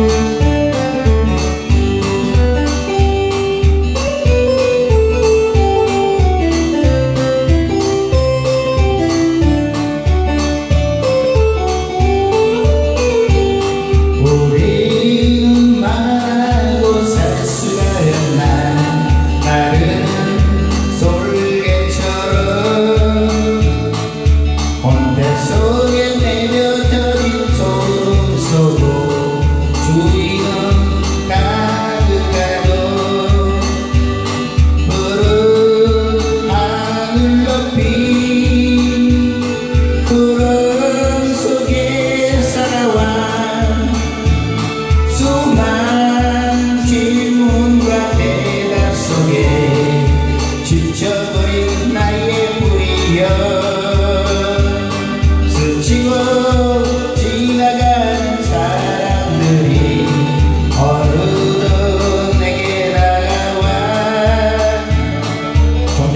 Müzik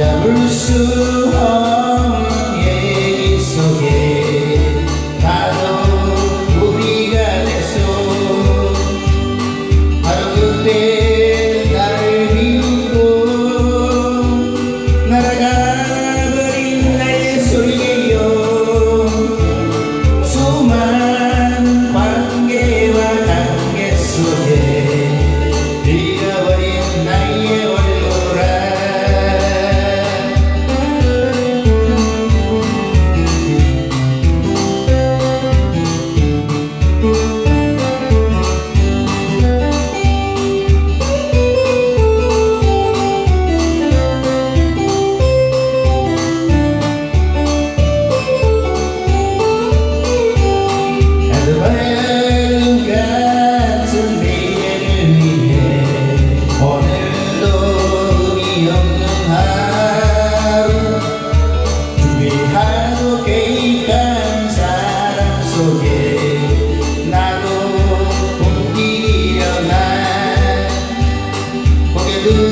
never so hard.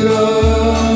Spirit.